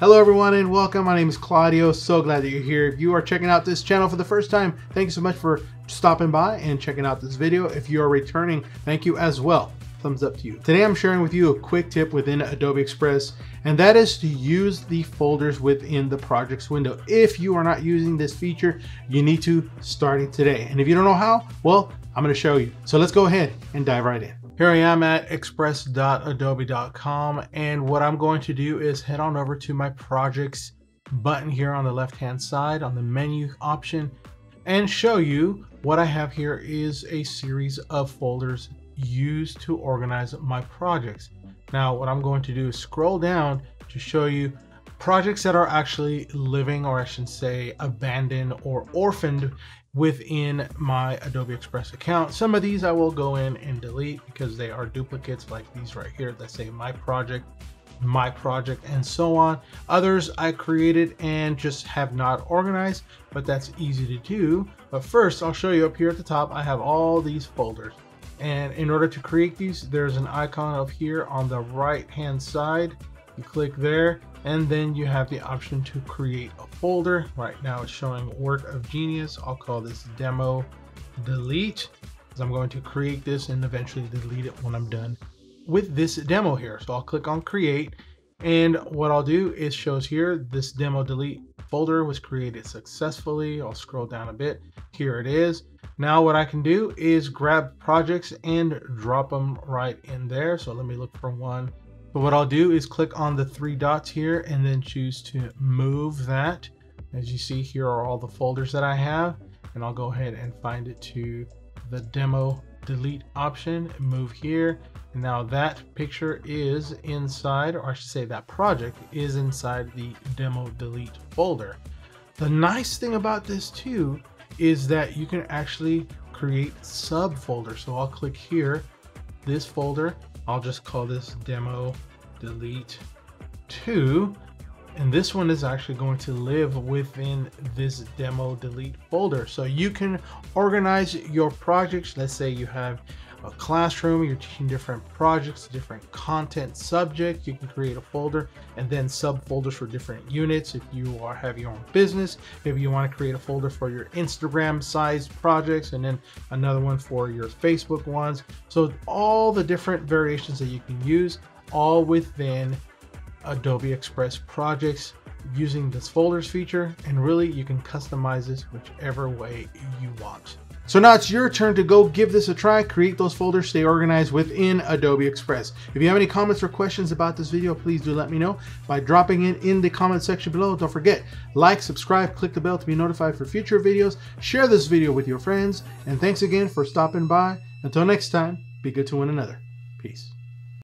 Hello everyone and welcome. My name is Claudio. So glad that you're here. If you are checking out this channel for the first time, thank you so much for stopping by and checking out this video. If you are returning, thank you as well. Thumbs up to you. Today I'm sharing with you a quick tip within Adobe Express and that is to use the folders within the projects window. If you are not using this feature, you need to starting today. And if you don't know how, well, I'm gonna show you. So let's go ahead and dive right in. Here I am at express.adobe.com and what I'm going to do is head on over to my projects button here on the left hand side on the menu option and show you what I have here is a series of folders used to organize my projects. Now what I'm going to do is scroll down to show you projects that are actually living or I should say abandoned or orphaned within my Adobe Express account. Some of these I will go in and delete because they are duplicates like these right here that say my project, my project, and so on. Others I created and just have not organized, but that's easy to do. But first I'll show you up here at the top, I have all these folders. And in order to create these, there's an icon up here on the right hand side. You click there and then you have the option to create a folder. Right now it's showing work of genius. I'll call this demo delete because I'm going to create this and eventually delete it when I'm done with this demo here. So I'll click on create and what I'll do is shows here this demo delete folder was created successfully. I'll scroll down a bit. Here it is. Now what I can do is grab projects and drop them right in there. So let me look for one but what I'll do is click on the three dots here and then choose to move that. As you see, here are all the folders that I have. And I'll go ahead and find it to the demo delete option, move here. And now that picture is inside, or I should say that project is inside the demo delete folder. The nice thing about this too is that you can actually create subfolders. So I'll click here, this folder, I'll just call this demo delete 2 and this one is actually going to live within this demo delete folder. So you can organize your projects. Let's say you have a classroom you're teaching different projects different content subjects, you can create a folder and then subfolders for different units if you are have your own business maybe you want to create a folder for your instagram sized projects and then another one for your facebook ones so all the different variations that you can use all within Adobe Express projects using this folders feature and really you can customize this whichever way you want. So now it's your turn to go give this a try, create those folders, stay organized within Adobe Express. If you have any comments or questions about this video, please do let me know by dropping it in the comment section below. Don't forget, like, subscribe, click the bell to be notified for future videos, share this video with your friends, and thanks again for stopping by. Until next time, be good to one another. Peace.